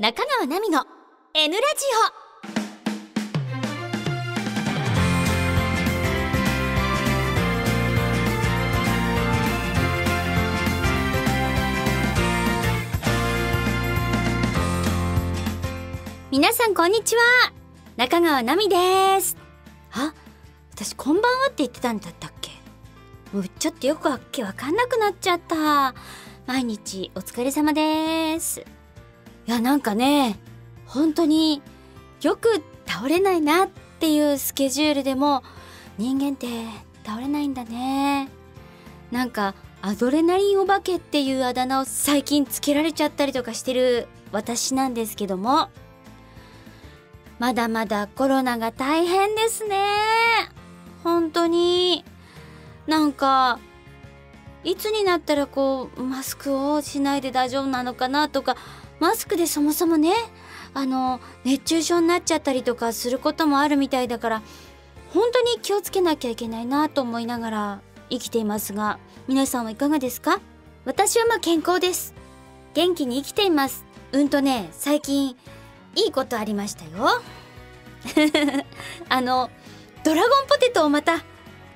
中川奈美の N ラジオ。皆さんこんにちは。中川奈美です。あ私こんばんはって言ってたんだったっけ？もうちょっとよくわけわかんなくなっちゃった。毎日お疲れ様です。いやなんかね本当によく倒れないなっていうスケジュールでも人間って倒れないんだね。なんかアドレナリンお化けっていうあだ名を最近つけられちゃったりとかしてる私なんですけどもまだまだコロナが大変ですね。本当に。なんかいつになったらこうマスクをしないで大丈夫なのかなとかマスクでそもそもねあの熱中症になっちゃったりとかすることもあるみたいだから本当に気をつけなきゃいけないなと思いながら生きていますが皆さんはいかがですか？私はまあ健康です。元気に生きています。うんとね最近いいことありましたよ。あのドラゴンポテトをまた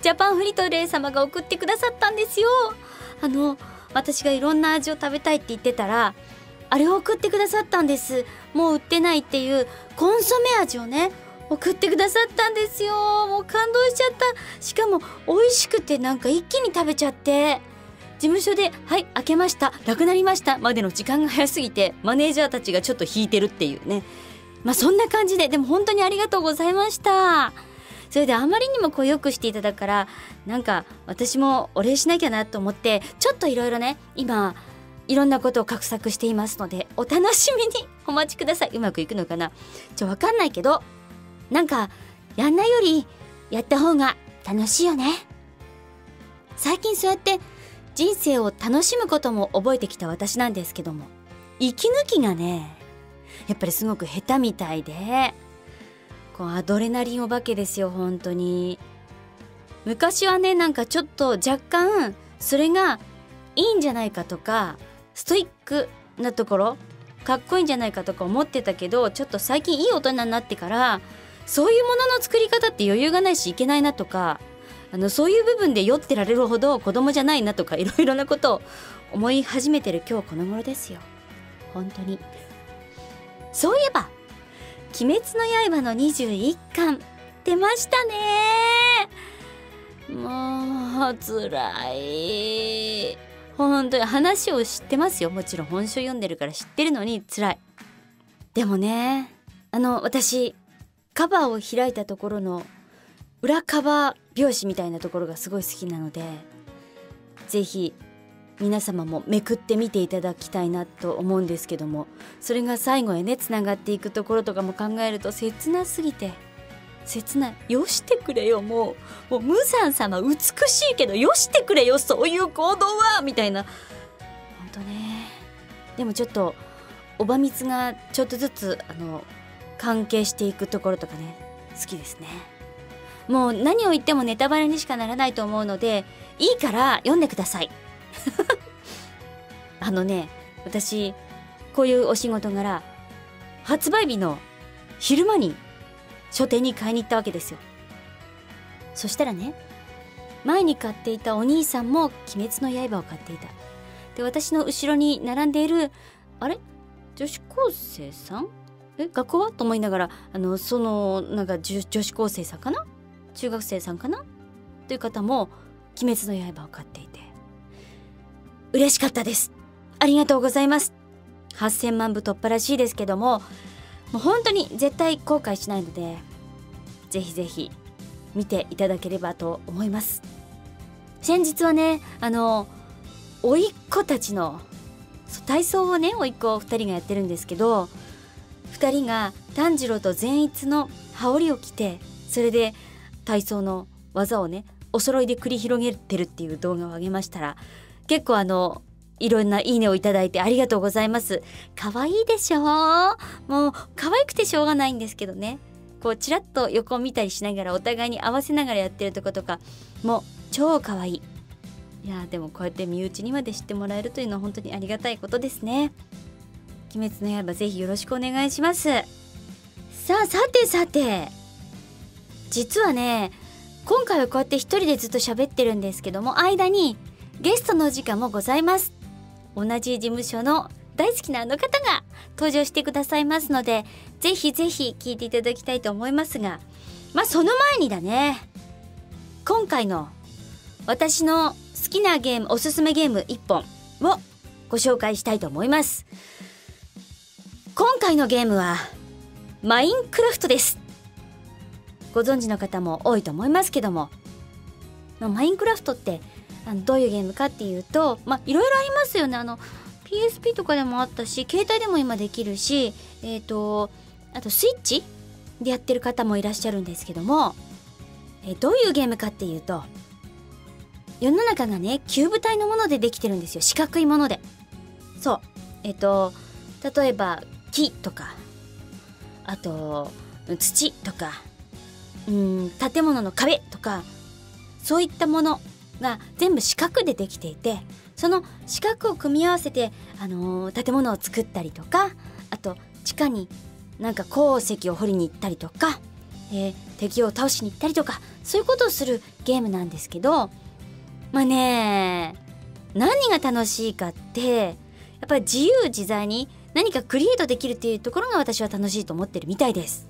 ジャパンフリトレイ様が送ってくださったんですよ。あの私がいろんな味を食べたいって言ってたらあれを送ってくださったんです。もう売ってないっていうコンソメ味をね送ってくださったんですよ。もう感動しちゃった。しかも美味しくてなんか一気に食べちゃって。事務所で「はい開けました。なくなりました」までの時間が早すぎてマネージャーたちがちょっと引いてるっていうね。まあそんな感じででも本当にありがとうございました。それであまりにもこうよくしていただくからなんか私もお礼しなきゃなと思ってちょっといろいろね今いろんなことを画策していますのでお楽しみに。お待ちください。うまくいくのかな？ちょわかんないけどなんかやんないよりやった方が楽しいよね。最近そうやって人生を楽しむことも覚えてきた私なんですけども息抜きがねやっぱりすごく下手みたいでこうアドレナリンお化けですよ本当に。昔はねなんかちょっと若干それがいいんじゃないかとかストイックなところかっこいいんじゃないかとか思ってたけどちょっと最近いい大人になってからそういうものの作り方って余裕がないしいけないなとかあのそういう部分で酔ってられるほど子供じゃないなとかいろいろなことを思い始めてる今日この頃ですよ。本当に。そういえば「鬼滅の刃」の21巻出ましたね。もうつらい。本当に話を知ってますよ。もちろん。本書読んでるから知ってるのに。辛い。でもねあの私カバーを開いたところの裏カバー拍子みたいなところがすごい好きなので是非皆様もめくってみていただきたいなと思うんですけどもそれが最後へねつながっていくところとかも考えると切なすぎて切ない。よしてくれよもう。もう無惨様美しいけどよしてくれよそういう行動はみたいな。ほんとね。でもちょっとおばみつがちょっとずつあの関係していくところとかね好きですね。もう何を言ってもネタバレにしかならないと思うのでいいから読んでください。あのね私こういうお仕事柄発売日の昼間に書店に買いに行ったわけですよ。そしたらね前に買っていたお兄さんも「鬼滅の刃」を買っていた。で私の後ろに並んでいるあれ？女子高生さん？え学校は？と思いながらあのそのなんか女子高生さんかな？中学生さんかな？という方も「鬼滅の刃」を買っていて。嬉しかったです。ありがとうございます。8000万部突破らしいですけどももう本当に絶対後悔しないのでぜひぜひ見ていただければと思います。先日はねあの甥っ子たちの体操をね甥っ子2人がやってるんですけど2人が炭治郎と善逸の羽織を着てそれで体操の技をねお揃いで繰り広げてるっていう動画を上げましたら結構あのいろんないいねをいただいてありがとうございます。可愛いでしょ？もう可愛くてしょうがないんですけどね。こうちらっと横を見たりしながらお互いに合わせながらやってるとことかもう超可愛い。いやでもこうやって身内にまで知ってもらえるというのは本当にありがたいことですね。鬼滅の刃ぜひよろしくお願いします。さあさてさて実はね今回はこうやって一人でずっと喋ってるんですけども間にゲストのお時間もございます。同じ事務所の大好きなあの方が登場してくださいますのでぜひぜひ聞いていただきたいと思いますがまあその前にだね今回の私の好きなゲームおすすめゲーム1本をご紹介したいと思います。今回のゲームはマインクラフトです。ご存知の方も多いと思いますけども、マインクラフトってあのどういうゲームかっていうとまあいろいろありますよね。あの PSP とかでもあったし携帯でも今できるしえっ、ー、とあとスイッチでやってる方もいらっしゃるんですけども、え、どういうゲームかっていうと世の中がねキューブ体のものでできてるんですよ。四角いもので。そう。えっ、ー、と例えば木とかあと土とかうん建物の壁とかそういったものが全部四角でできていてその四角を組み合わせて、あのー、建物を作ったりとかあと地下になんか鉱石を掘りに行ったりとか、えー、敵を倒しに行ったりとかそういうことをするゲームなんですけどまあね何が楽しいかってやっぱり自由自在に何かクリエイトできるっていうところが私は楽しいと思ってるみたいです。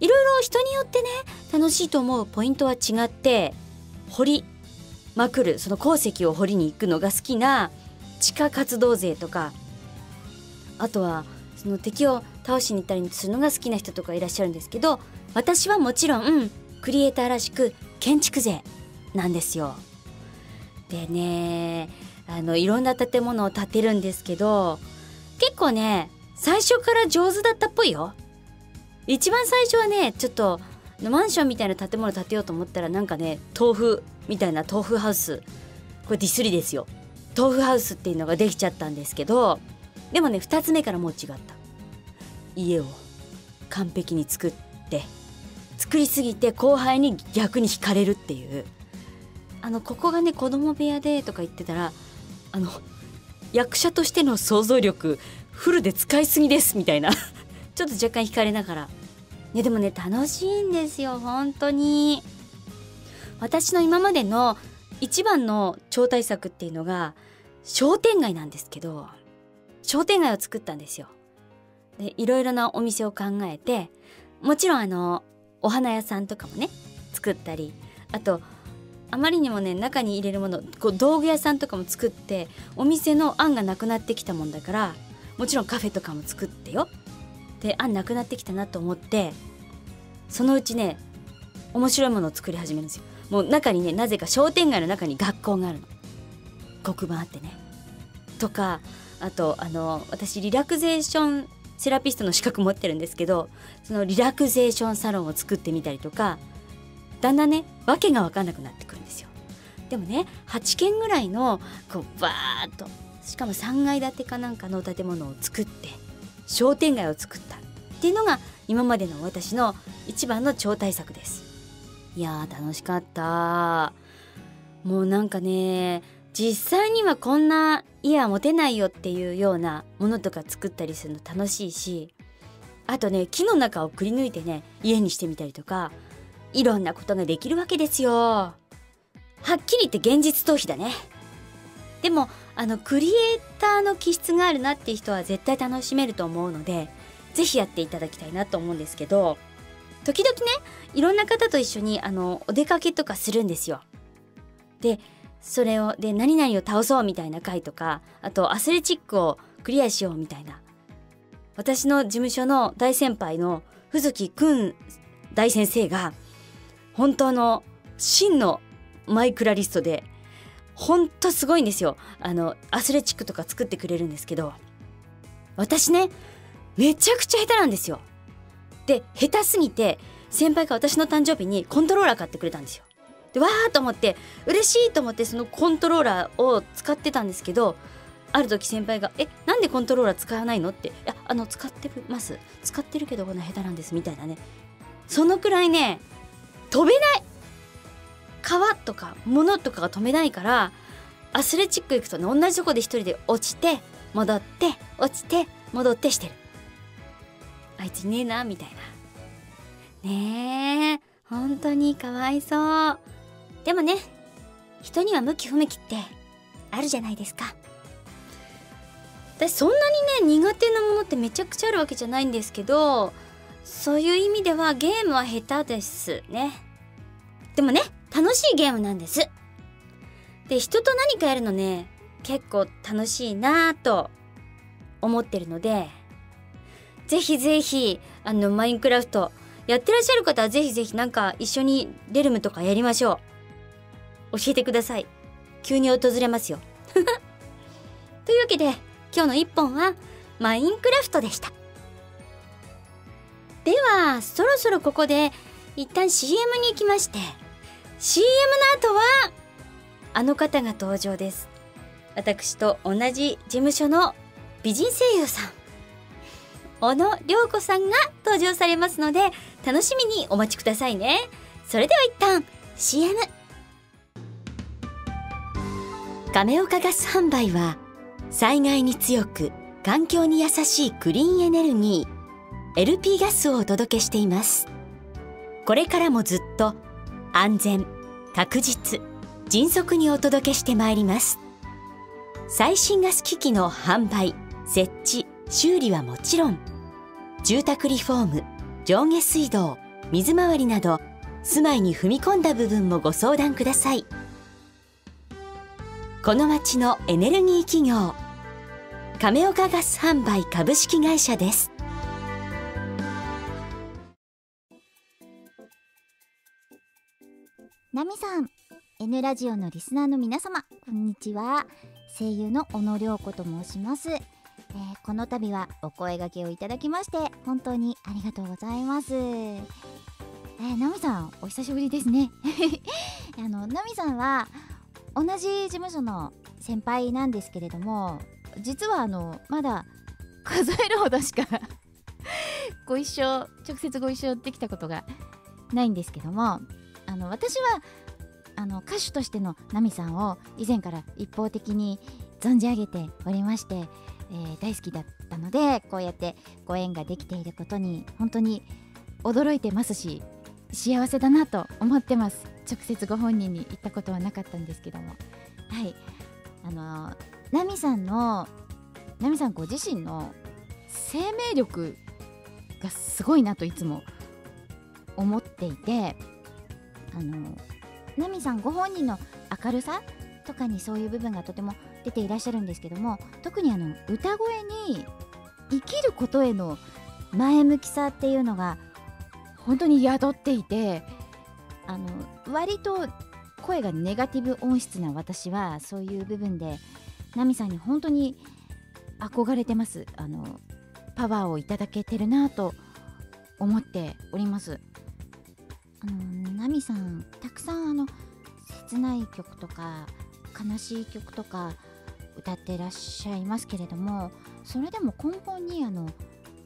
いろいろ人によってね楽しいと思うポイントは違って掘りまくるその鉱石を掘りに行くのが好きな地下活動勢とかあとはその敵を倒しに行ったりするのが好きな人とかいらっしゃるんですけど私はもちろんクリエイターらしく建築勢なんですよ。でねあのいろんな建物を建てるんですけど結構ね最初から上手だったっぽいよ。一番最初はねちょっとマンションみたいな建物建てようと思ったらなんかね豆腐みたいな豆腐ハウス。これディスリですよ。豆腐ハウスっていうのができちゃったんですけどでもね2つ目からもう違った。家を完璧に作って作りすぎて後輩に逆に惹かれるっていう。あのここがね子供部屋でとか言ってたらあの役者としての想像力フルで使いすぎですみたいな。ちょっと若干惹かれながら。ねでもね楽しいんですよ本当に。私の今までの一番の超大作っていうのが商店街なんですけど商店街を作ったんですよ。でいろいろなお店を考えてもちろんあのお花屋さんとかもね作ったりあとあまりにもね中に入れるものこう道具屋さんとかも作ってお店の案がなくなってきたもんだからもちろんカフェとかも作ってよ。で案なくなってきたなと思ってそのうちね面白いものを作り始めるんですよ。もう中にねなぜか商店街の中に学校があるの。黒板あってね。とかあとあの私リラクゼーションセラピストの資格持ってるんですけどそのリラクゼーションサロンを作ってみたりとかだんだんね訳が分かんなくなってくるんですよ。でもね8軒ぐらいのこうバーッとしかも3階建てかなんかの建物を作って商店街を作ったっていうのが今までの私の一番の超大作です。いやー楽しかった。もうなんかね実際にはこんな家は持てないよっていうようなものとか作ったりするの楽しいしあとね木の中をくり抜いてね家にしてみたりとかいろんなことができるわけですよ。はっきり言って現実逃避だね。でもあのクリエイターの気質があるなっていう人は絶対楽しめると思うので是非やっていただきたいなと思うんですけど時々ねいろんな方と一緒にあのお出かけとかするんですよ。でそれをで何々を倒そうみたいな回とかあとアスレチックをクリアしようみたいな私の事務所の大先輩の藤木くん大先生が本当の真のマイクラリストで本当すごいんですよ。あのアスレチックとか作ってくれるんですけど私ねめちゃくちゃ下手なんですよ。で下手すぎて先輩が私の誕生日にコントローラー買ってくれたんですよ。でわーと思って嬉しいと思ってそのコントローラーを使ってたんですけどある時先輩が「えなんでコントローラー使わないの?」って「いやあの使ってます。使ってるけどこんな下手なんです」みたいなね。そのくらいね飛べない。川とか物とかが止めないからアスレチック行くとね同じとこで一人で落ちて戻って落ちて戻ってしてる。あいついねえなみたいな。ねえ本当にかわいそう。でもね人には向き不向きってあるじゃないですか。私そんなにね苦手なものってめちゃくちゃあるわけじゃないんですけどそういう意味ではゲームは下手ですね。でもね楽しいゲームなんです。で人と何かやるのね結構楽しいなぁと思ってるのでぜひぜひあのマインクラフトやってらっしゃる方はぜひぜひなんか一緒にレルムとかやりましょう。教えてください。急に訪れますよ。というわけで今日の一本はマインクラフトでした。ではそろそろここで一旦 CM に行きまして CM の後はあの方が登場です。私と同じ事務所の美人声優さん。小野涼子さんが登場されますので楽しみにお待ちくださいね。それでは一旦 CM 亀岡ガス販売は災害に強く環境に優しいクリーンエネルギー LP ガスをお届けしています。これからもずっと安全確実迅速にお届けしてまいります。最新ガス機器の販売設置修理はもちろん住宅リフォーム上下水道水回りなど住まいに踏み込んだ部分もご相談ください。この町のエネルギー企業亀岡ガス販売株式会社です。ナミさん N ラジオのリスナーの皆様こんにちは。声優の小野涼子と申します、えー、この度はお声掛けをいただきまして本当にありがとうございます。えー、ナミさんお久しぶりですね。あのナミさんは同じ事務所の先輩なんですけれども実はあのまだ数えるほどしか ご一緒直接ご一緒できたことがないんですけどもの私はあの歌手としてのナミさんを以前から一方的に存じ上げておりまして、えー、大好きだったのでこうやってご縁ができていることに本当に驚いてますし幸せだなと思ってます。直接ご本人に言ったことはなかったんですけども。はい。あのナミさんのナミさんご自身の生命力がすごいなといつも思っていてあのナミさんご本人の明るさとかにそういう部分がとても出ていらっしゃるんですけども特にあの歌声に生きることへの前向きさっていうのが本当に宿っていてあの割と声がネガティブ音質な私はそういう部分でナミさんに本当に憧れてます。あのパワーをいただけてるなと思っております。あのナミさんたくさんあの切ない曲とか悲しい曲とか歌ってらっしゃいますけれどもそれでも根本にあの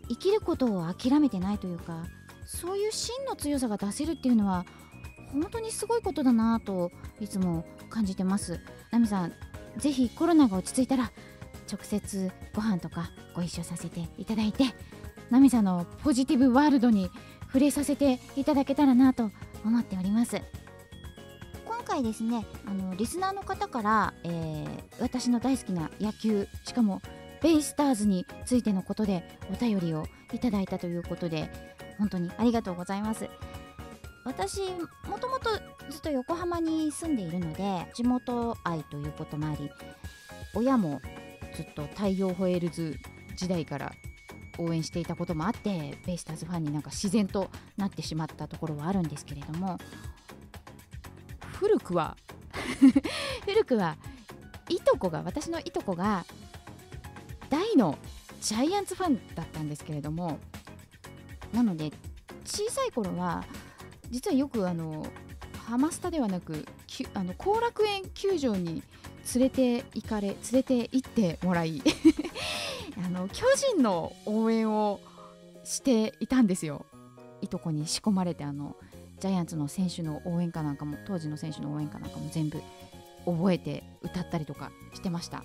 生きることを諦めてないというかそういう真の強さが出せるっていうのは本当にすごいことだなといつも感じてます。ナミさんぜひコロナが落ち着いたら直接ご飯とかご一緒させていただいてナミさんのポジティブワールドに触れさせていただけたらなと思っております。今回ですねあのリスナーの方から、えー、私の大好きな野球しかもベイスターズについてのことでお便りをいただいたということで本当にありがとうございます。私もともとずっと横浜に住んでいるので地元愛ということもあり親もずっと太陽ホエールズ時代から応援していたこともあってベイスターズファンになんか自然となってしまったところはあるんですけれども。古くは？古くはいとこが私のいとこが大のジャイアンツファンだったんですけれども。なので小さい頃は実はよくあのハマスタではなくあの後楽園球場に連れて行かれ連れて行ってもらいあの巨人の応援をしていたんですよ。いとこに仕込まれてあのジャイアンツの選手の応援歌なんかも当時の選手の応援歌なんかも全部覚えて歌ったりとかしてました。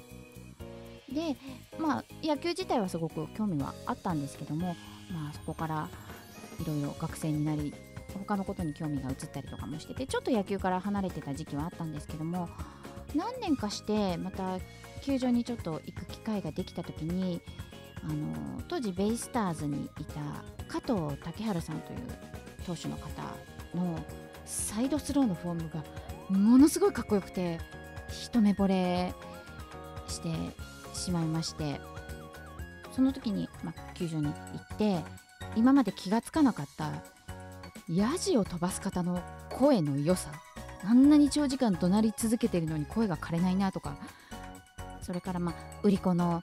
でまあ野球自体はすごく興味はあったんですけどもまあそこからいろいろ学生になり他のことに興味が移ったりとかもしててちょっと野球から離れてた時期はあったんですけども何年かしてまた球場にちょっと行く機会ができた時にあの当時ベイスターズにいた加藤武治さんという投手の方のサイドスローのフォームがものすごいかっこよくて一目惚れしてしまいましてその時に、ま、球場に行って今まで気がつかなかったヤジを飛ばす方の声の良さあんなに長時間怒鳴り続けてるのに声が枯れないなとかそれからまあ売り子の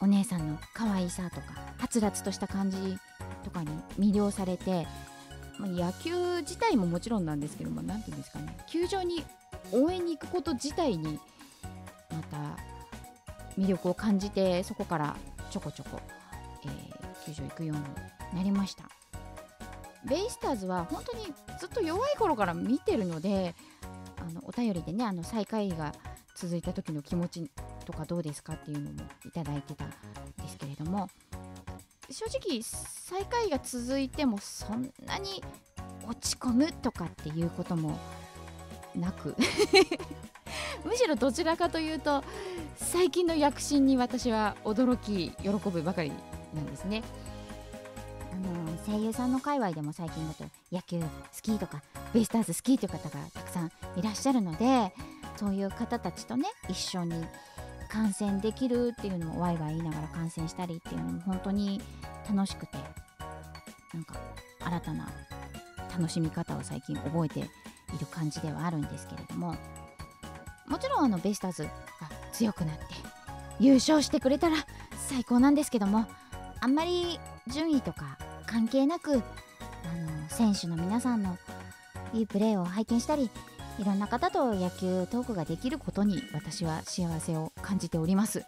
お姉さんの可愛さとかはつらつとした感じとかに魅了されて、まあ、野球自体ももちろんなんですけども何て言うんですかね球場に応援に行くこと自体にまた魅力を感じてそこからちょこちょこ、えー、球場行くようになりました。ベイスターズは本当にずっと弱い頃から見てるのであのお便りでねあの最下位が続いた時の気持ちとかどうですかっていうのもいただいてたんですけれども正直最下位が続いてもそんなに落ち込むとかっていうこともなく むしろどちらかというと最近の躍進に私は驚き喜ぶばかりなんですね。あの声優さんの界隈でも最近だと野球好きとかベイスターズ好きという方がたくさんいらっしゃるのでそういう方たちとね一緒に観戦できるっていうのもワイワイ言いながら観戦したりっていうのも本当に楽しくてなんか新たな楽しみ方を最近覚えている感じではあるんですけれどももちろんあのベスターズが強くなって優勝してくれたら最高なんですけどもあんまり順位とか関係なくあの選手の皆さんのいいプレーを拝見したりいろんな方と野球トークができることに私は幸せを感じております。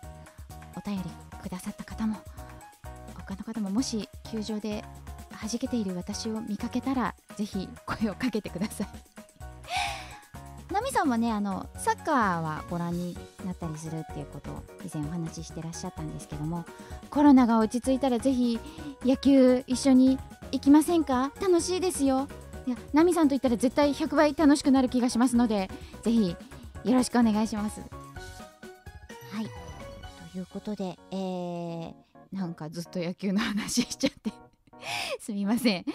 お便りくださった方も他の方ももし球場で弾けている私を見かけたらぜひ声をかけてください。ナミさんはねあのサッカーはご覧になったりするっていうことを以前お話ししてらっしゃったんですけどもコロナが落ち着いたらぜひ野球一緒に行きませんか？楽しいですよ。いやナミさんと言ったら絶対100倍楽しくなる気がしますのでぜひよろしくお願いします。はい。ということでえー、なんかずっと野球の話しちゃって すみません。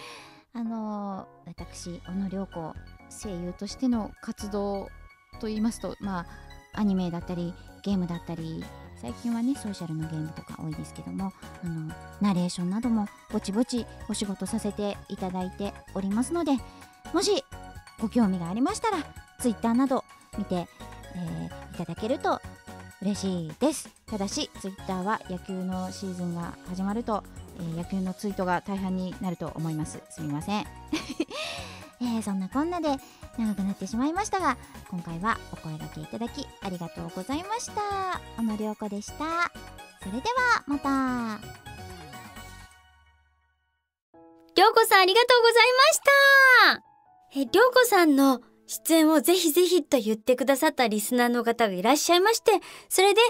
あのー、私小野涼子声優としての活動と言いますとまあアニメだったりゲームだったり最近はねソーシャルのゲームとか多いですけどもあのナレーションなどもぼちぼちお仕事させていただいておりますのでもしご興味がありましたら Twitter など見て、えー、いただけると嬉しいです。ただし Twitter は野球のシーズンが始まると、えー、野球のツイートが大半になると思います。すみません。えー、そんなこんなで長くなってしまいましたが今回はお声掛けいただきありがとうございました。小野涼子でした。それではまた。涼子さんありがとうございました。え涼子さんの出演をぜひぜひと言ってくださったリスナーの方がいらっしゃいましてそれで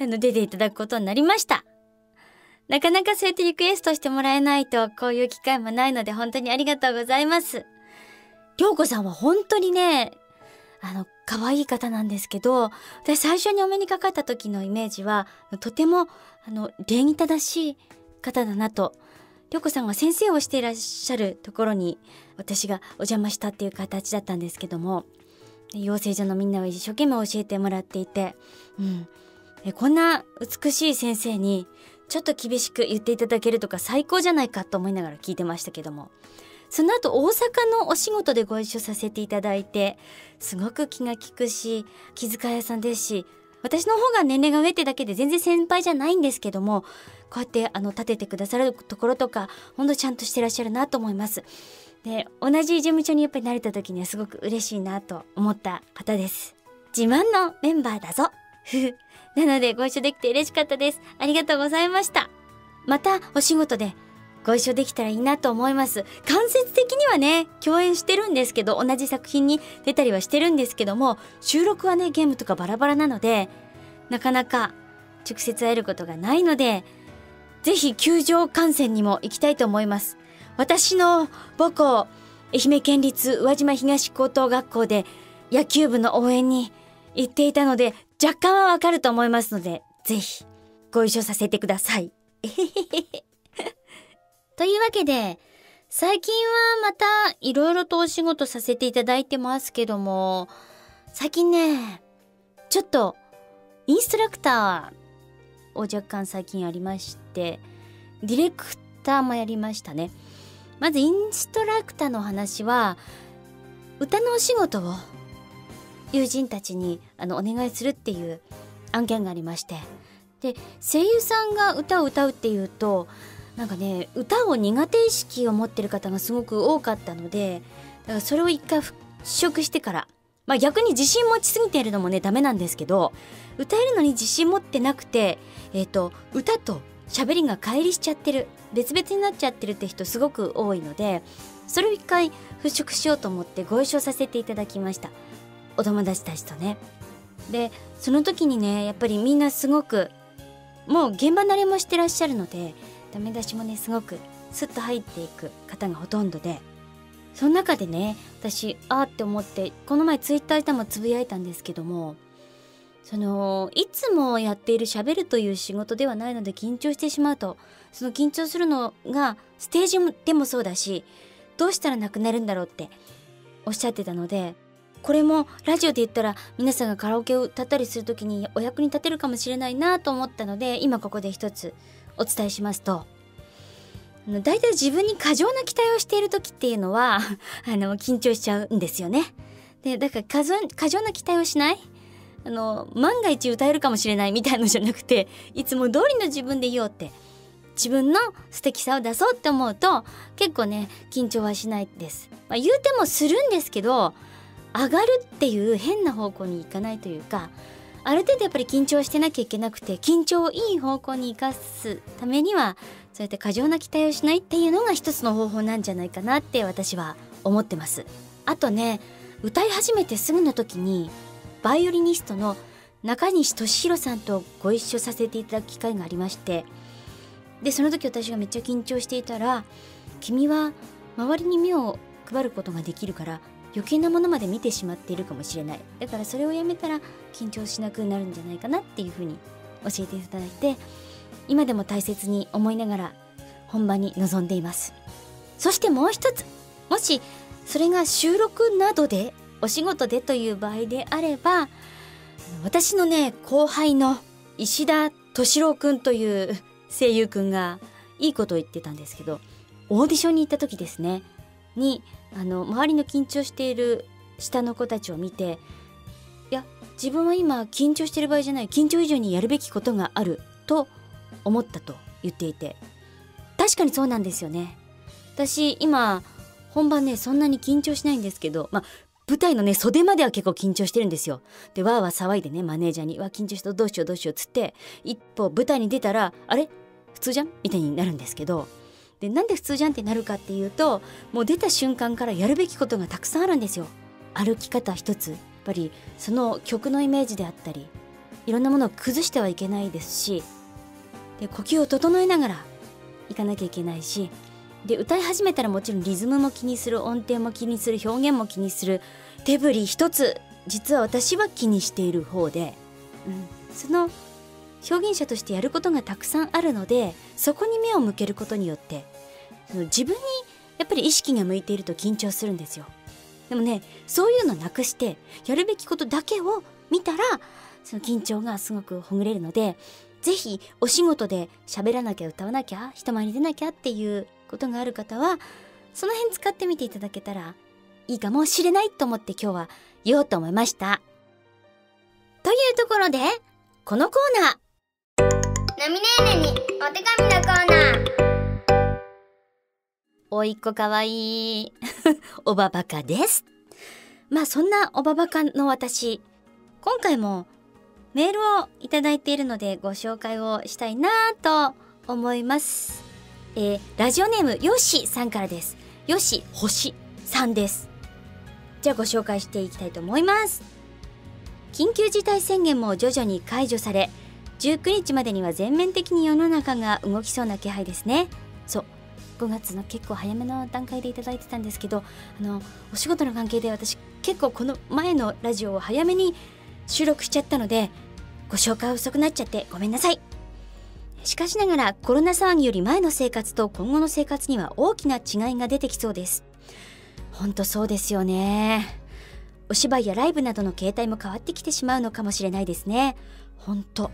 あの出ていただくことになりました。なかなかそうやってリクエストしてもらえないとこういう機会もないので本当にありがとうございます。りょうこさんは本当にね、あの、可愛い方なんですけど、私最初にお目にかかった時のイメージは、とても、あの、礼儀正しい方だなと。りょうこさんが先生をしていらっしゃるところに、私がお邪魔したっていう形だったんですけども、養成所のみんなを一生懸命教えてもらっていて、うん。えこんな美しい先生に、ちょっと厳しく言っていただけるとか最高じゃないかと思いながら聞いてましたけども。その後大阪のお仕事でご一緒させていただいてすごく気が利くし気遣い屋さんですし私の方が年齢が上ってだけで全然先輩じゃないんですけどもこうやってあの立ててくださるところとかほんとちゃんとしてらっしゃるなと思います。で同じ事務所にやっぱり慣れた時にはすごく嬉しいなと思った方です。自慢のメンバーだぞ。なのでご一緒できて嬉しかったです。ありがとうございました。またお仕事でご一緒できたらいいなと思います。間接的にはね、共演してるんですけど、同じ作品に出たりはしてるんですけども、収録はね、ゲームとかバラバラなので、なかなか直接会えることがないのでぜひ球場観戦にも行きたいと思います。私の母校愛媛県立宇和島東高等学校で野球部の応援に行っていたので若干はわかると思いますのでぜひご一緒させてください。えへへへというわけで最近はまたいろいろとお仕事させていただいてますけども最近ねちょっとインストラクターを若干最近ありましてディレクターもやりましたね。まずインストラクターの話は歌のお仕事を友人たちにあのお願いするっていう案件がありまして。で声優さんが歌を歌うっていうとなんかね歌を苦手意識を持ってる方がすごく多かったのでだからそれを一回払拭してからまあ逆に自信持ちすぎているのもねダメなんですけど歌えるのに自信持ってなくてえっ、ー、と歌と喋りが乖離しちゃってる別々になっちゃってるって人すごく多いのでそれを一回払拭しようと思ってご一緒させていただきました。お友達たちとね。でその時にねやっぱりみんなすごくもう現場慣れもしてらっしゃるのでダメ出しもねすごくスッと入っていく方がほとんどでその中でね私あーって思ってこの前ツイッターでもつぶやいたんですけどもそのいつもやっている喋るという仕事ではないので緊張してしまうとその緊張するのがステージでもそうだしどうしたらなくなるんだろうっておっしゃってたのでこれもラジオで言ったら皆さんがカラオケを歌ったりする時にお役に立てるかもしれないなと思ったので今ここで一つお伝えしますと大体自分に過剰な期待をしている時っていうのは あの緊張しちゃうんですよね。でだから過剰な期待をしないあの万が一歌えるかもしれないみたいのじゃなくていつも通りの自分でいようって自分の素敵さを出そうって思うと結構ね緊張はしないです。まあ、言うてもするんですけど上がるっていう変な方向に行かないというかある程度やっぱり緊張してなきゃいけなくて緊張をいい方向に生かすためにはそうやって過剰な期待をしないっていうのが一つの方法なんじゃないかなって私は思ってます。あとね歌い始めてすぐの時にバイオリニストの中西俊弘さんとご一緒させていただく機会がありましてでその時私がめっちゃ緊張していたら「君は周りに目を配ることができるから余計なものまで見てしまっているかもしれない。だからそれをやめたら緊張しなくなるんじゃないかなっていうふうに教えていただいて今でも大切に思いながら本番に臨んでいます。そしてもう一つもしそれが収録などでお仕事でという場合であれば私のね後輩の石田敏郎くんという声優くんがいいことを言ってたんですけどオーディションに行った時ですねにあの周りの緊張している下の子たちを見ていや自分は今緊張してる場合じゃない緊張以上にやるべきことがあると思ったと言っていて。確かにそうなんですよね。私今本番ねそんなに緊張しないんですけどまあ舞台のね袖までは結構緊張してるんですよ。でわーわー騒いでねマネージャーに「わ緊張したどうしようどうしよう」っつって一歩舞台に出たら「あれ？普通じゃん?」みたいになるんですけど。でなんで普通じゃんってなるかっていうともう出た瞬間からやるべきことがたくさんあるんですよ。歩き方一つ。やっぱりその曲のイメージであったりいろんなものを崩してはいけないですしで呼吸を整えながらいかなきゃいけないしで歌い始めたらもちろんリズムも気にする音程も気にする表現も気にする手振り一つ実は私は気にしている方で、うん、その表現者としてやることがたくさんあるのでそこに目を向けることによってその自分にやっぱり意識が向いていると緊張するんですよ。でもねそういうのなくしてやるべきことだけを見たらその緊張がすごくほぐれるので是非お仕事で喋らなきゃ歌わなきゃ人前に出なきゃっていうことがある方はその辺使ってみていただけたらいいかもしれないと思って今日は言おうと思いました。というところでこのコーナー。ノミネーネにお手紙のコーナー。おいっ子かわいい。おばばかです。まあそんなおばばかの私、今回もメールをいただいているのでご紹介をしたいなと思います。えー、ラジオネームよしさんからです。よし星さんです。じゃあご紹介していきたいと思います。緊急事態宣言も徐々に解除され、19日までには全面的に世の中が動きそうな気配ですね。そう、5月の結構早めの段階で頂いてたんですけどあのお仕事の関係で私結構この前のラジオを早めに収録しちゃったのでご紹介遅くなっちゃってごめんなさい。しかしながらコロナ騒ぎより前の生活と今後の生活には大きな違いが出てきそうです。ほんとそうですよね。お芝居やライブなどの形態も変わってきてしまうのかもしれないですね。ほんと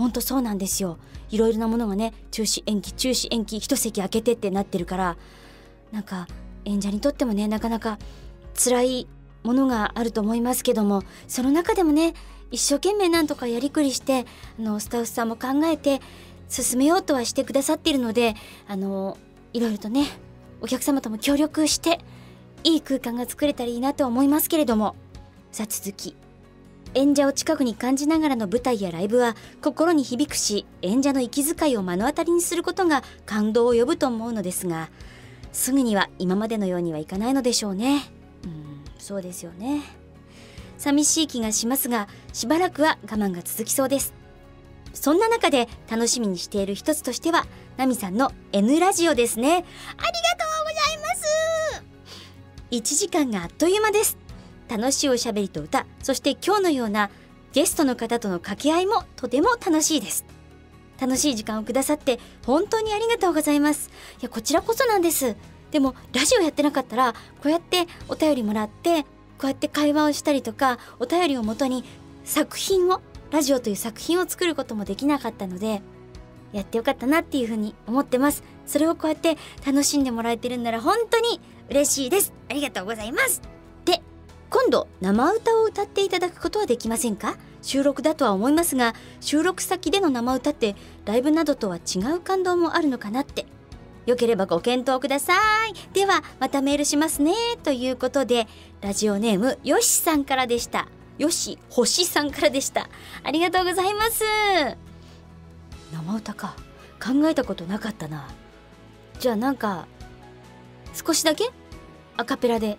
本当そうなんですよ。いろいろなものがね中止延期中止延期一席空けてってなってるからなんか演者にとってもねなかなか辛いものがあると思いますけどもその中でもね一生懸命なんとかやりくりしてあのスタッフさんも考えて進めようとはしてくださっているのであのいろいろとねお客様とも協力していい空間が作れたらいいなと思いますけれどもさあ続き。演者を近くに感じながらの舞台やライブは心に響くし演者の息遣いを目の当たりにすることが感動を呼ぶと思うのですがすぐには今までのようにはいかないのでしょうね。うんそうですよね。寂しい気がしますがしばらくは我慢が続きそうです。そんな中で楽しみにしている一つとしては奈美さんの N ラジオですね。ありがとうございます。1時間があっという間です。楽しいおしゃべりと歌そして今日のようなゲストの方との掛け合いもとても楽しいです。楽しい時間をくださって本当にありがとうございます。いやこちらこそなんです。でもラジオやってなかったらこうやってお便りもらってこうやって会話をしたりとかお便りをもとに作品をラジオという作品を作ることもできなかったのでやってよかったなっていうふうに思ってます。それをこうやって楽しんでもらえてるんなら本当に嬉しいです。ありがとうございます。で今度生歌を歌っていただくことはできませんか？収録だとは思いますが収録先での生歌ってライブなどとは違う感動もあるのかなって。よければご検討ください。ではまたメールしますねということでラジオネームよしさんからでした。よし星さんからでした。ありがとうございます。生歌か。考えたことなかったな。じゃあなんか少しだけ？アカペラで。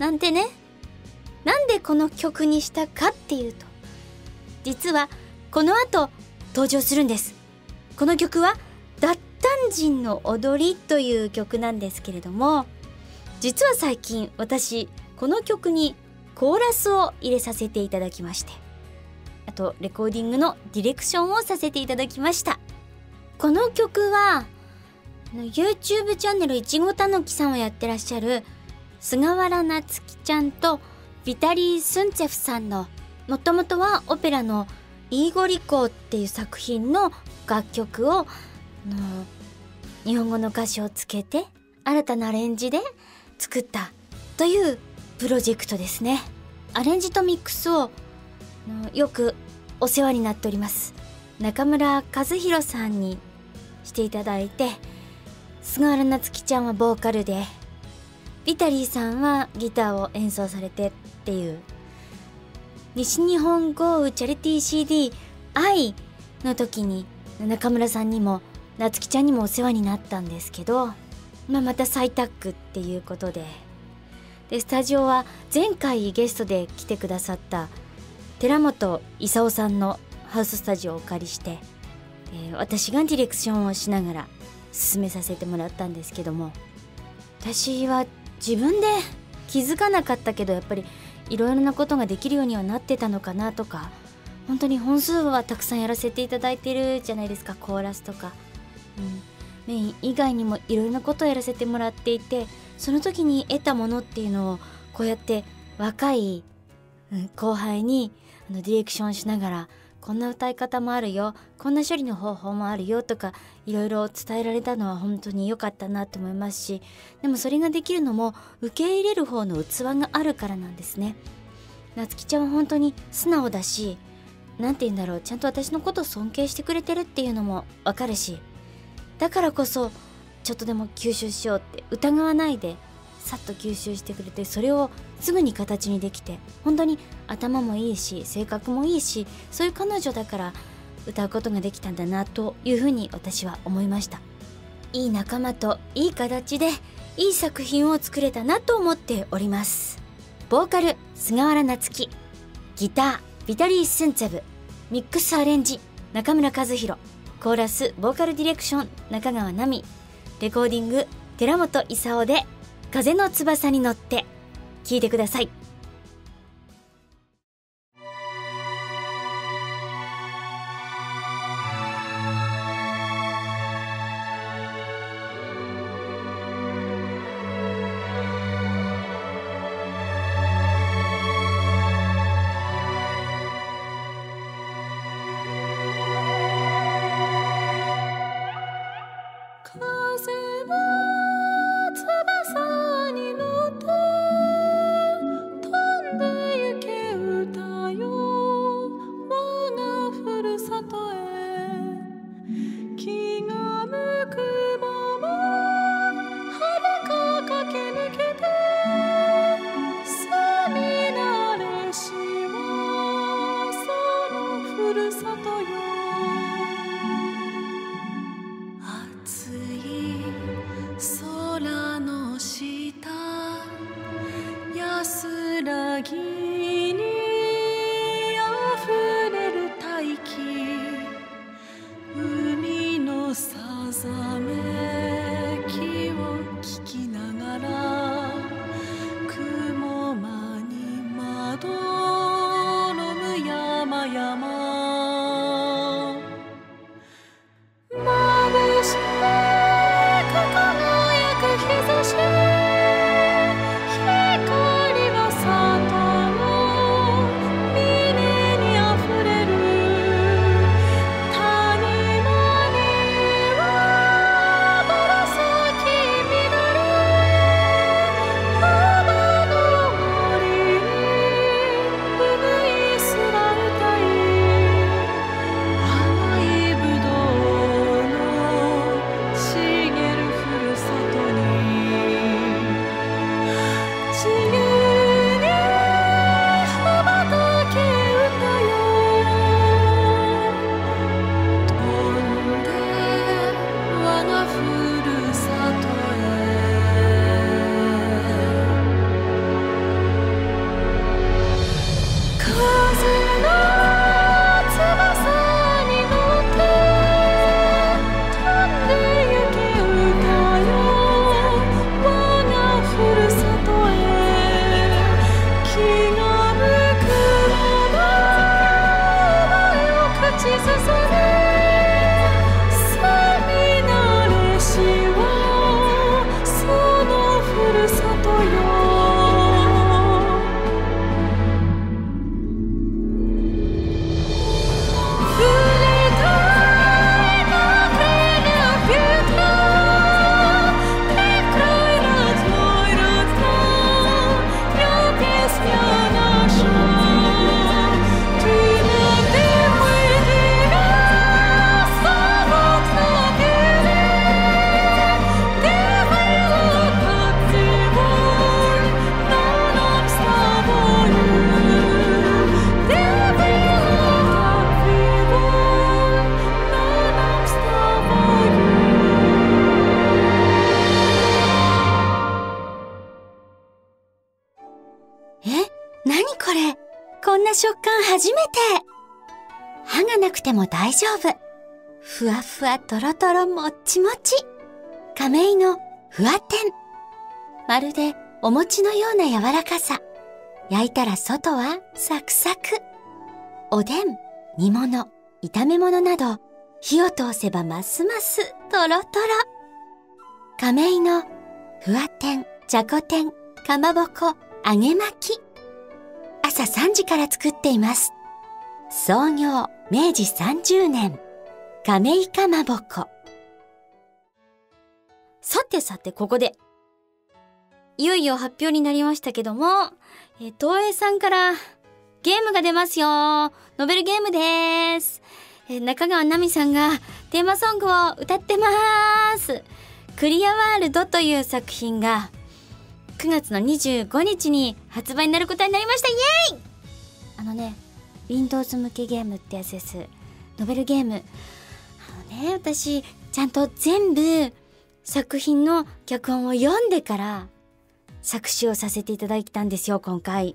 なんてね。なんでこの曲にしたかっていうと実はこの後登場するんです。この曲は脱炭人の踊りという曲なんですけれども実は最近私この曲にコーラスを入れさせていただきましてあとレコーディングのディレクションをさせていただきました。この曲は YouTube チャンネルいちごたぬきさんをやってらっしゃる菅原夏樹ちゃんとビタリー・スンツェフさんのもともとはオペラの「イーゴリコー」っていう作品の楽曲をの日本語の歌詞をつけて新たなアレンジで作ったというプロジェクトですね。アレンジとミックスをよくお世話になっております。中村和弘さんにしていただいて菅原夏樹ちゃんはボーカルでビタリーさんはギターを演奏されてっていう。西日本豪雨チャリティー CD「愛」の時に中村さんにも夏希ちゃんにもお世話になったんですけど、まあ、また再タッグっていうことで。でスタジオは前回ゲストで来てくださった寺本勲さんのハウススタジオをお借りして、えー、私がディレクションをしながら進めさせてもらったんですけども私は自分で気づかなかったけどやっぱりいろいろなことができるようにはなってたのかなとか本当に本数はたくさんやらせていただいてるじゃないですかコーラスとか、うん、メイン以外にもいろいろなことをやらせてもらっていてその時に得たものっていうのをこうやって若い、後輩にあのディレクションしながらこんな歌い方もあるよ。こんな処理の方法もあるよとかいろいろ伝えられたのは本当に良かったなと思いますしでもそれができるのも受け入れる方の器があるからなんですね。夏希ちゃんは本当に素直だし何て言うんだろうちゃんと私のことを尊敬してくれてるっていうのもわかるしだからこそちょっとでも吸収しようって疑わないでさっと吸収してくれてそれをすぐに形にできて本当に頭もいいし性格もいいしそういう彼女だから歌うことができたんだなというふうに私は思いました。いい仲間といい形でいい作品を作れたなと思っております。ボーカル菅原夏樹ギタービタリー・スンツェブミックスアレンジ中村和弘コーラスボーカルディレクション中川奈美レコーディング寺本勲で「風の翼に乗って」聞いてください。大丈夫。ふわふわとろとろもっちもち。亀井のふわ天。まるでお餅のような柔らかさ。焼いたら外はサクサク。おでん煮物炒め物など火を通せばますますとろとろ。亀井のふわ天じゃこ天かまぼこ揚げ巻き。朝3時から作っています。創業明治30年。亀井かまぼこ。さてさてここで、いよいよ発表になりましたけども、えー東映さんからゲームが出ますよ。ノベルゲームです。えー中川奈美さんがテーマソングを歌ってまーす。クリアワールドという作品が9月の25日に発売になることになりましたイエーイあのね Windows 向けゲームってやつです。ノベルゲーム。あのね私ちゃんと全部作品の脚本を読んでから作詞をさせていただいたんですよ今回。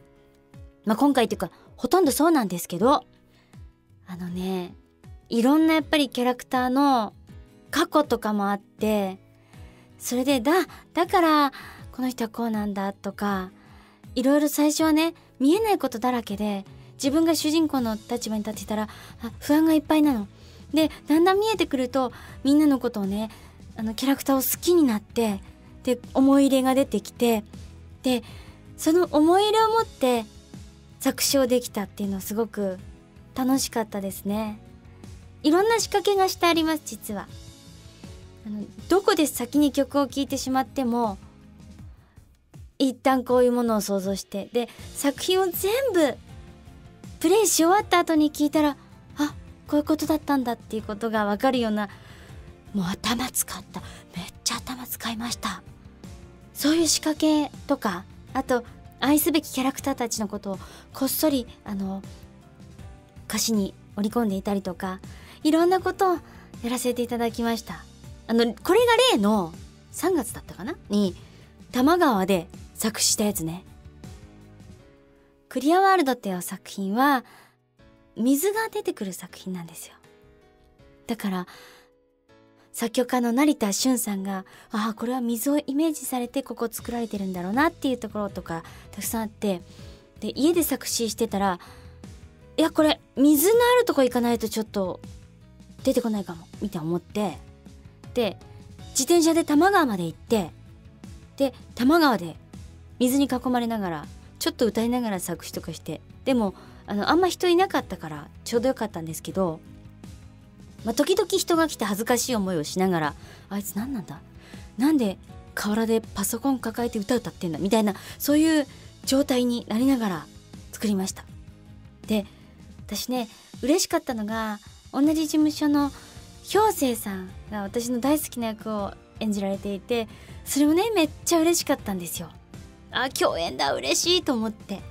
まあ今回というかほとんどそうなんですけどあのねいろんなやっぱりキャラクターの過去とかもあってそれでだだからこの人はこうなんだとかいろいろ最初はね見えないことだらけで自分が主人公の立場に立ってたらあ不安がいっぱいなの。でだんだん見えてくるとみんなのことをねあのキャラクターを好きになってで思い入れが出てきてでその思い入れを持って作詞をできたっていうのはすごく楽しかったですね。いろんな仕掛けがしてあります実は。あのどこで先に曲を聴いてしまっても一旦こういうものを想像してで作品を全部プレイし終わった後に聞いたらあこういうことだったんだっていうことが分かるようなもう頭使った。めっちゃ頭使いました。そういう仕掛けとかあと愛すべきキャラクターたちのことをこっそりあの歌詞に織り込んでいたりとかいろんなことをやらせていただきました。あのこれが例の3月だったかな？に多摩川で作詞したやつね。クリアワールドっていう作品は水が出てくる作品なんですよ。だから作曲家の成田俊さんがああこれは水をイメージされてここ作られてるんだろうなっていうところとかたくさんあってで家で作詞してたらいやこれ水のあるとこ行かないとちょっと出てこないかもみたいな思ってで自転車で多摩川まで行ってで多摩川で水に囲まれながらちょっと歌いながら作詞とかして。でもあのあんま人いなかったからちょうどよかったんですけど、まあ、時々人が来て恥ずかしい思いをしながらあいつ何なんだ？なんで河原でパソコン抱えて歌歌ってんだ？みたいなそういう状態になりながら作りました。で私ね嬉しかったのが同じ事務所の氷星さんが私の大好きな役を演じられていてそれもねめっちゃ嬉しかったんですよ。あ共演だ嬉しいと思って。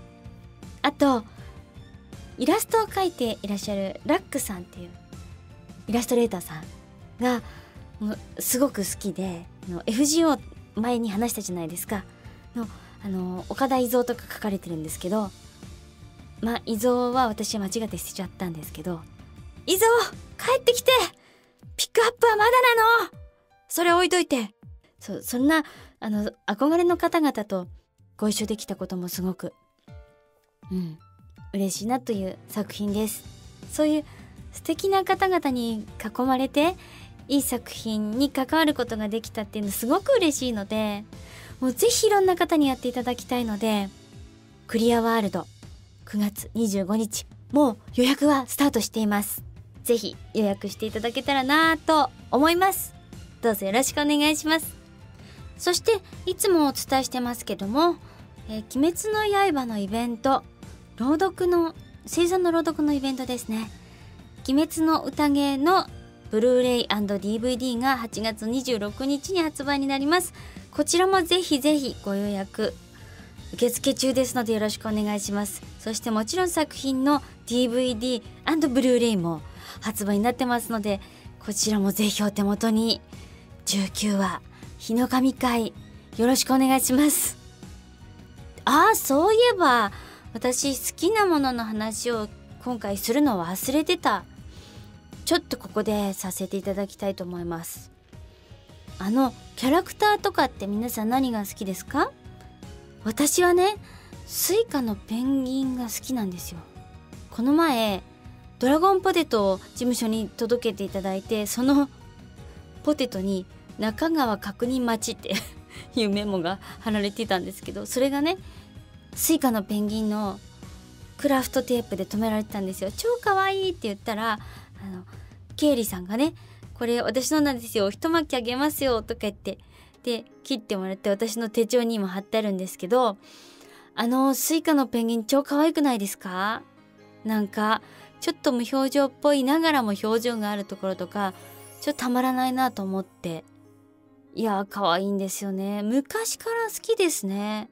あとイラストを描いていらっしゃるラックさんっていうイラストレーターさんがすごく好きで FGO 前に話したじゃないですか。のあの岡田伊蔵とか書かれてるんですけどまあ伊蔵は私は間違って捨てちゃったんですけど「伊蔵帰ってきてピックアップはまだなの。それ置いといて」そそんなあの憧れの方々とご一緒できたこともすごくうん嬉しいなという作品です。そういう素敵な方々に囲まれていい作品に関わることができたっていうのすごく嬉しいのでもうぜひいろんな方にやっていただきたいのでクリアワールド9月25日もう予約はスタートしています。ぜひ予約していただけたらなと思います。どうぞよろしくお願いします。そしていつもお伝えしてますけども「えー鬼滅の刃」のイベント朗読の生産の朗読のイベントですね「鬼滅の宴」のブルーレイ &DVD が8月26日に発売になります。こちらもぜひぜひご予約受付中ですのでよろしくお願いします。そしてもちろん作品の DVD& ブルーレイも発売になってますのでこちらもぜひお手元に。19話日の神会よろしくお願いします。ああそういえば私好きなものの話を今回するの忘れてた。ちょっとここでさせていただきたいと思います。あのキャラクターとかって皆さん何が好きですか？私はねSuica のペンギンが好きなんですよ。この前ドラゴンポテトを事務所に届けていただいてそのポテトに中川確認待ちって いうメモが貼られてたんですけどそれがね Suica のペンギンのクラフトテープで留められてたんですよ。超可愛いって言ったらあの経理さんがねこれ私のなんですよ一巻きあげますよとか言ってで切ってもらって私の手帳にも貼ってあるんですけどあの Suica のペンギン超可愛くないですか？なんかちょっと無表情っぽいながらも表情があるところとかちょっとたまらないなと思って。いや可愛いんですよね。昔から好きですね。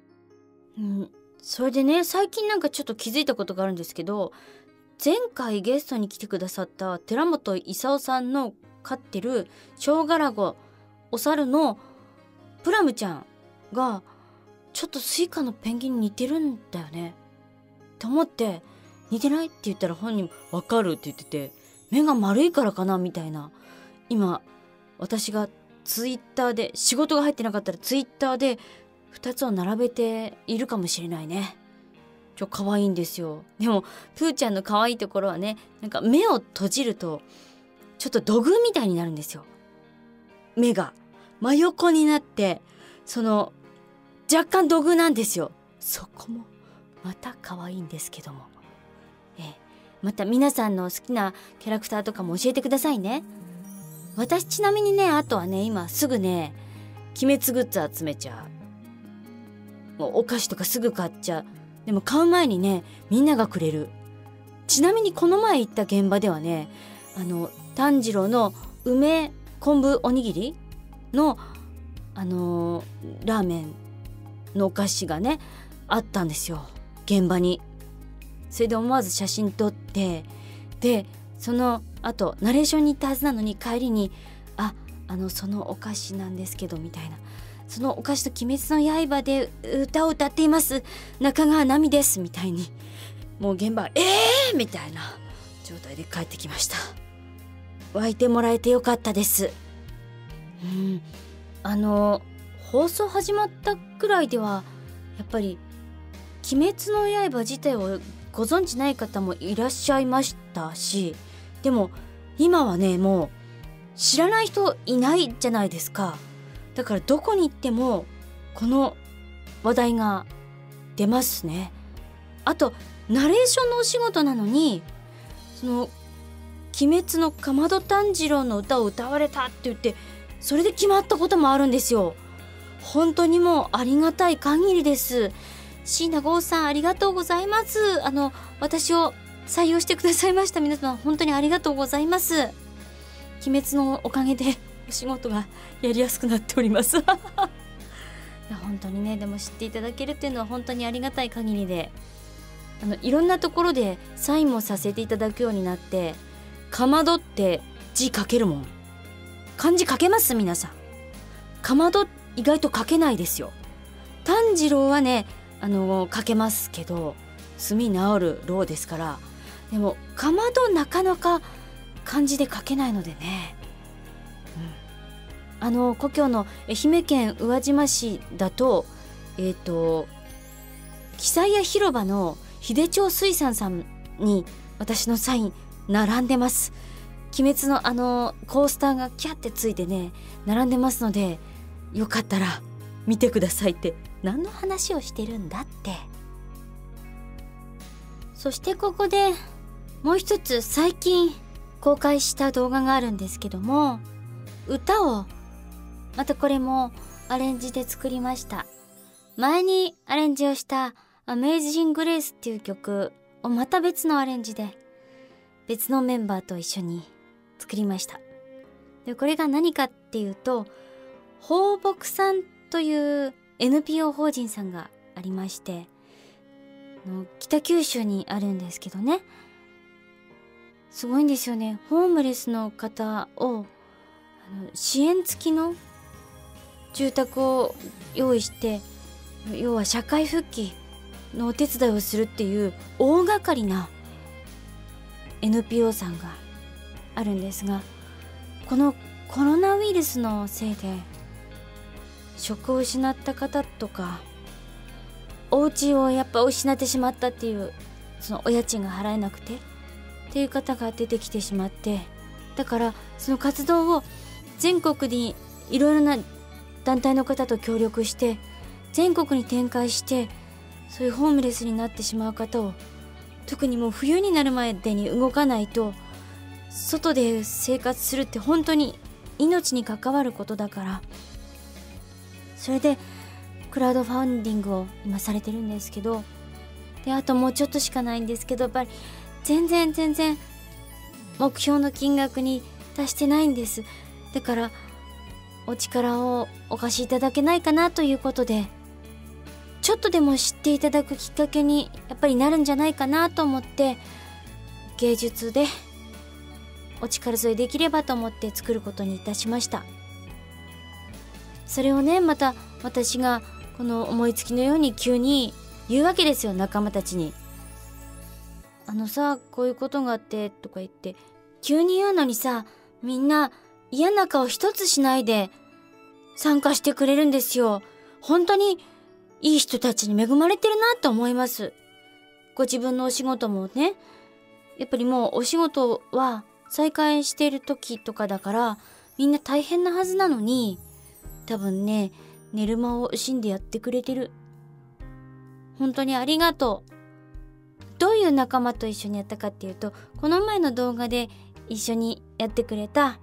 うん。それでね最近なんかちょっと気づいたことがあるんですけど前回ゲストに来てくださった寺本勲さんの飼ってるショウガラゴお猿のプラムちゃんがちょっと Suica のペンギンに似てるんだよね。と思って似てないって言ったら本人わかるって言ってて目が丸いからかなみたいな。今私がツイッターで仕事が入ってなかったらツイッターで2つを並べているかもしれないね。ちょ可愛いんですよ。でもプーちゃんの可愛いところはねなんか目を閉じるとちょっと土偶みたいになるんですよ。目が。真横になってその若干土偶なんですよ。そこもまた可愛いんですけども。え。また皆さんの好きなキャラクターとかも教えてくださいね。私ちなみにねあとはね今すぐね鬼滅グッズ集めちゃうもうお菓子とかすぐ買っちゃう。でも買う前にねみんながくれる。ちなみにこの前行った現場ではねあの炭治郎の梅昆布おにぎりのあのーラーメンのお菓子がねあったんですよ現場に。それで思わず写真撮ってでその後ナレーションに行ったはずなのに帰りに「ああのそのお菓子なんですけど」みたいな「そのお菓子と「鬼滅の刃」で歌を歌っています。中川奈美です」みたいに。もう現場「えー!」みたいな。状態で帰ってきました。湧いてもらえてよかったです。うん。あの放送始まったくらいではやっぱり「鬼滅の刃」自体をご存知ない方もいらっしゃいましたしでも今はねもう知らない人いないじゃないですか。だからどこに行ってもこの話題が出ますね。あとナレーションのお仕事なのにその「鬼滅のかまど炭治郎の歌を歌われた」って言ってそれで決まったこともあるんですよ。本当にもうありがたい限りです。椎名剛さんありがとうございます。あの私を採用してくださいました皆様本当にありがとうございます。鬼滅のおかげでお仕事がやりやすくなっております。いや本当にねでも知っていただけるっていうのは本当にありがたい限りであのいろんなところでサインもさせていただくようになってかまどって字書けるもん。漢字書けます皆さん。かまど意外と書けないですよ。炭治郎はねあの書けますけど墨治るろうですからでもかまどなかなか漢字で書けないのでね、うん、あの故郷の愛媛県宇和島市だとえっ、と久屋広場の秀町水産さんに私のサイン並んでます。鬼滅のあのコースターがキャってついてね並んでますのでよかったら見てくださいって。何の話をしてるんだって。そしてここでもう一つ最近公開した動画があるんですけども歌をまたこれもアレンジで作りました。前にアレンジをした「アメイジング・グレース」っていう曲をまた別のアレンジで別のメンバーと一緒に作りました。でこれが何かっていうと放牧さんという NPO 法人さんがありまして北九州にあるんですけどね。すごいんですよね。ホームレスの方をあの支援付きの住宅を用意して要は社会復帰のお手伝いをするっていう大掛かりな NPO さんがあるんですがこのコロナウイルスのせいで職を失った方とかお家をやっぱ失ってしまったっていうそのお家賃が払えなくてっていう方が出てきてしまってだからその活動を全国にいろいろな団体の方と協力して全国に展開してそういうホームレスになってしまう方を特にもう冬になるまでに動かないと外で生活するって本当に命に関わることだからそれでクラウドファンディングを今されてるんですけどであともうちょっとしかないんですけどやっぱり全然全然目標の金額に達してないんです。だからお力をお貸しいただけないかなということでちょっとでも知っていただくきっかけにやっぱりなるんじゃないかなと思って芸術でお力添えできればと思って作ることにいたしました。それをねまた私がこの思いつきのように急に言うわけですよ仲間たちに「あのさこういうことがあって」とか言って急に言うのにさみんな嫌な顔一つしないで参加してくれるんですよ。本当にいい人たちに恵まれてるなと思います。ご自分のお仕事もね。やっぱりもうお仕事は再開している時とかだからみんな大変なはずなのに多分ね寝る間を惜しんでやってくれてる。本当にありがとう。どういう仲間と一緒にやったかっていうとこの前の動画で一緒にやってくれた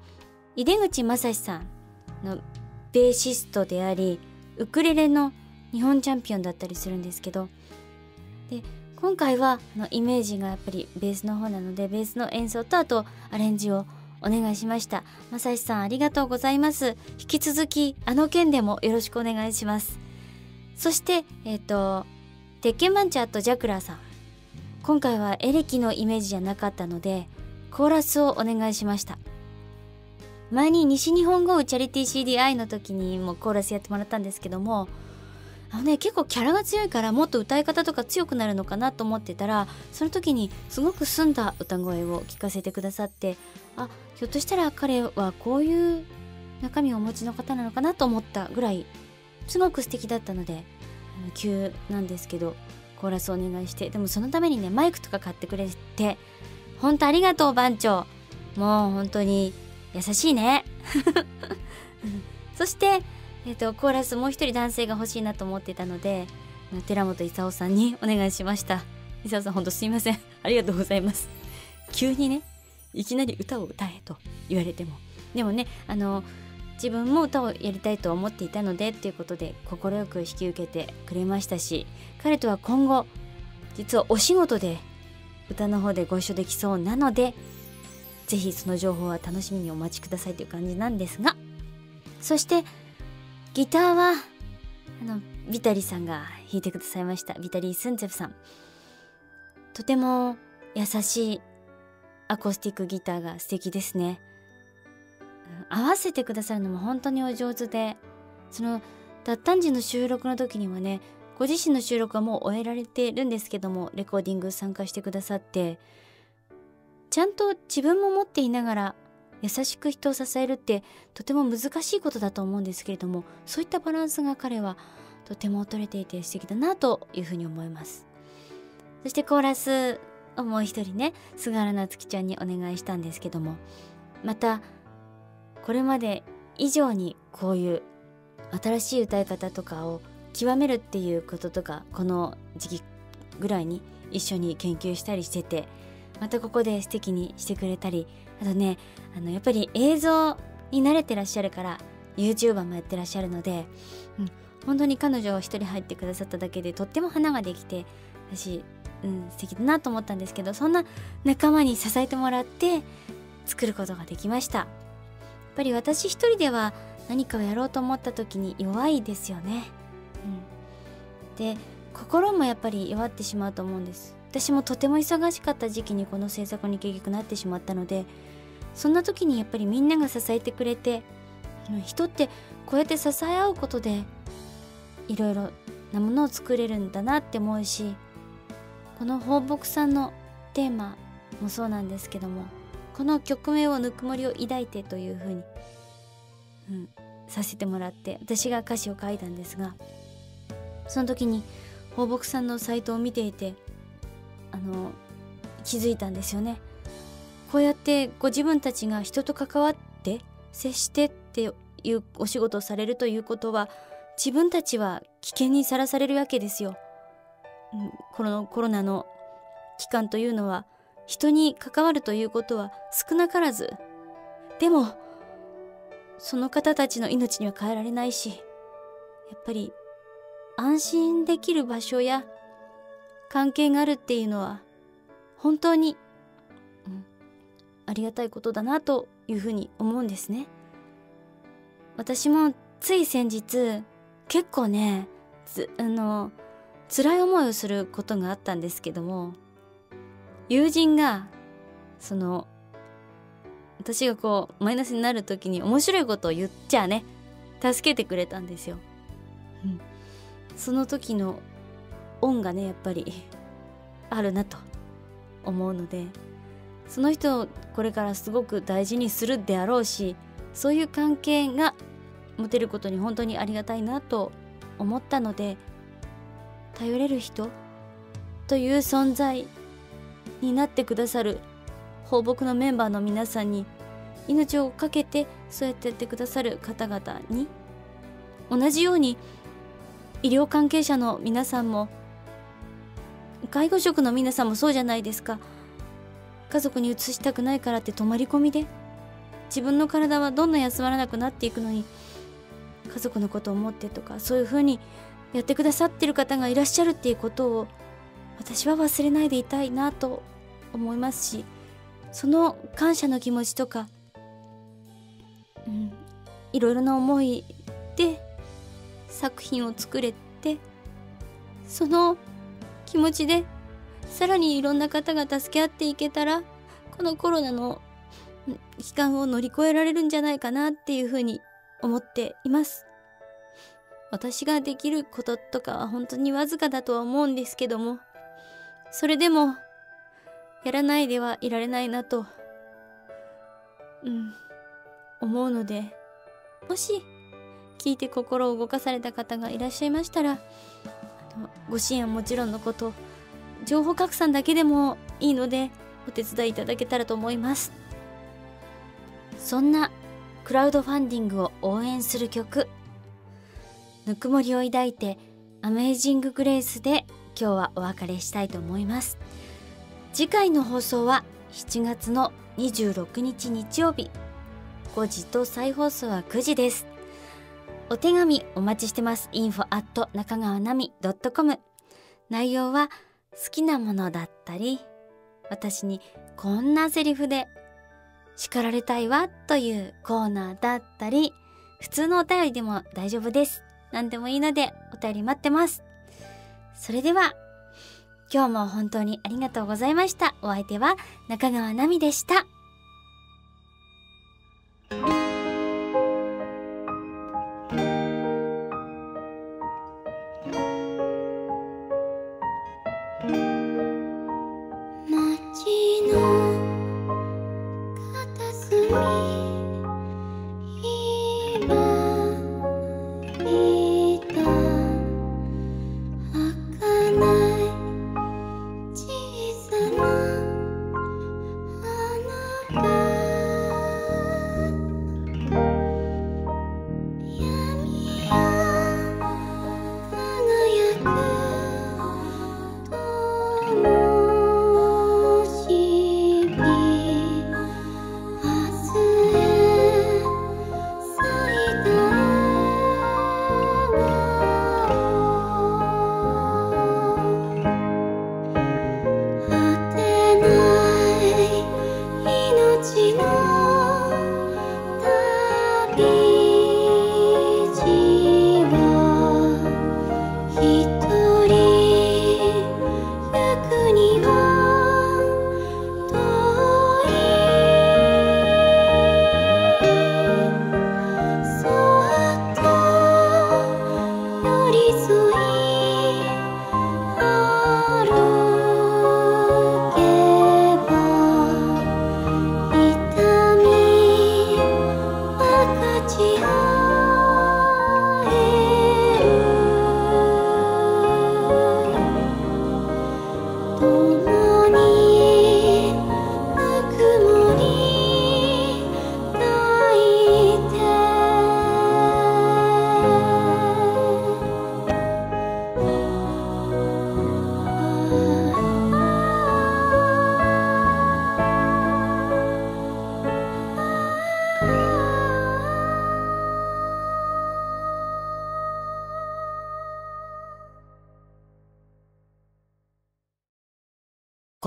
井出口正史さんのベーシストでありウクレレの日本チャンピオンだったりするんですけどで今回はあのイメージがやっぱりベースの方なのでベースの演奏とあとアレンジをお願いしました。正史さんありがとうございます。引き続きあの件でもよろしくお願いします。そしてえっ、と鉄拳マンチャーとジャクラーさん。今回はエレキのイメージじゃなかったのでコーラスをお願いしました。前に西日本豪雨チャリティー CDI の時にもコーラスやってもらったんですけどもあのね結構キャラが強いからもっと歌い方とか強くなるのかなと思ってたらその時にすごく澄んだ歌声を聞かせてくださってあひょっとしたら彼はこういう中身をお持ちの方なのかなと思ったぐらいすごく素敵だったので急なんですけどコーラスお願いしてでもそのためにねマイクとか買ってくれて本当ありがとう番長。もう本当に優しいね。そして、えっとコーラスもう一人男性が欲しいなと思ってたのであの寺本勲さんにお願いしました。勲さん本当すいません。ありがとうございます。急にねいきなり歌を歌えと言われても。でもねあの自分も歌をやりたいと思っていたのでということで快く引き受けてくれましたし彼とは今後実はお仕事で歌の方でご一緒できそうなのでぜひその情報は楽しみにお待ちくださいという感じなんですがそしてギターはあのビタリーさんが弾いてくださいました。ビタリー・スンツェフさん。とても優しいアコースティックギターが素敵ですね。合わせてくださるのも本当にお上手でその脱炭時の収録の時にはねご自身の収録はもう終えられてるんですけどもレコーディング参加してくださってちゃんと自分も持っていながら優しく人を支えるってとても難しいことだと思うんですけれどもそういったバランスが彼はとても取れていて素敵だなというふうに思います。そしてコーラスをもう一人ね菅原夏樹ちゃんにお願いしたんですけどもまたこれまで以上にこういう新しい歌い方とかを極めるっていうこととかこの時期ぐらいに一緒に研究したりしててまたここで素敵にしてくれたりあとねあのやっぱり映像に慣れてらっしゃるから YouTuber もやってらっしゃるので、うん、本当に彼女を一人入ってくださっただけでとっても花ができて私、うん、素敵だなと思ったんですけどそんな仲間に支えてもらって作ることができました。やっぱり私一人では何かをやろうと思った時に弱いですよね、うん、で心もやっぱり弱ってしまうと思うんです。私もとても忙しかった時期にこの制作に結局なってしまったのでそんな時にやっぱりみんなが支えてくれて人ってこうやって支え合うことでいろいろなものを作れるんだなって思うしこの放牧さんのテーマもそうなんですけどもこの曲名をぬくもりを抱いてというふうに、うん、させてもらって私が歌詞を書いたんですがその時に放牧さんのサイトを見ていてあの気づいたんですよね。こうやってご自分たちが人と関わって接してっていうお仕事をされるということは自分たちは危険にさらされるわけですよ、うん、このコロナの期間というのは人に関わるということは少なからず。でもその方たちの命には変えられないしやっぱり安心できる場所や関係があるっていうのは本当に、うん、ありがたいことだなというふうに思うんですね。私もつい先日結構ねつあの辛い思いをすることがあったんですけども友人がその私がこうマイナスになる時に面白いことを言っちゃね助けてくれたんですよ、その時の恩がねやっぱり あるなと思うのでその人をこれからすごく大事にするであろうしそういう関係が持てることに本当にありがたいなと思ったので頼れる人という存在になってくださる放牧のメンバーの皆さんに命を懸けてそうやってやってくださる方々に同じように医療関係者の皆さんも介護職の皆さんもそうじゃないですか。家族に移したくないからって泊まり込みで自分の体はどんどん休まらなくなっていくのに家族のことを思ってとかそういう風にやってくださってる方がいらっしゃるっていうことを私は忘れないでいたいなと思いますしその感謝の気持ちとか、うん、いろいろな思いで作品を作れてその気持ちでさらにいろんな方が助け合っていけたらこのコロナの期間を乗り越えられるんじゃないかなっていうふうに思っています。私ができることとかは本当にわずかだとは思うんですけどもそれでもやらないではいられないなとうん思うのでもし聞いて心を動かされた方がいらっしゃいましたらあのご支援はもちろんのこと情報拡散だけでもいいのでお手伝いいただけたらと思います。そんなクラウドファンディングを応援する曲ぬくもりを抱いてアメージンググレイスで今日はお別れしたいと思います。次回の放送は7月の26日日曜日。5時と再放送は9時です。お手紙お待ちしてます。info at 中川なみ .com 内容は好きなものだったり私にこんなセリフで叱られたいわというコーナーだったり普通のお便りでも大丈夫です。何でもいいのでお便り待ってます。それでは今日も本当にありがとうございました。お相手は中川奈美でした。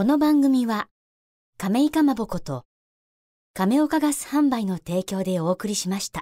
この番組は亀井かまぼこと亀岡ガス販売の提供でお送りしました。